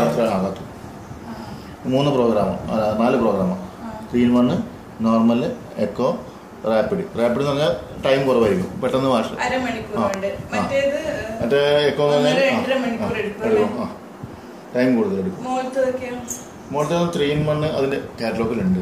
അത്ര ആ, കത്തും. മൂന്ന് പ്രോഗ്രാം നാല് program three in one normal eco rapid rapid എന്ന് പറഞ്ഞാൽ ടൈം കുറവായിരിക്കും. പെട്ടെന്ന് വാഷ് മറ്റേ എക്കോ ടൈം കൂടുതൽ എടുക്കും. ദാൻ ത്രീ ഇൻ വൺ അതിന്റെ കാറ്റലോഗിലുണ്ട്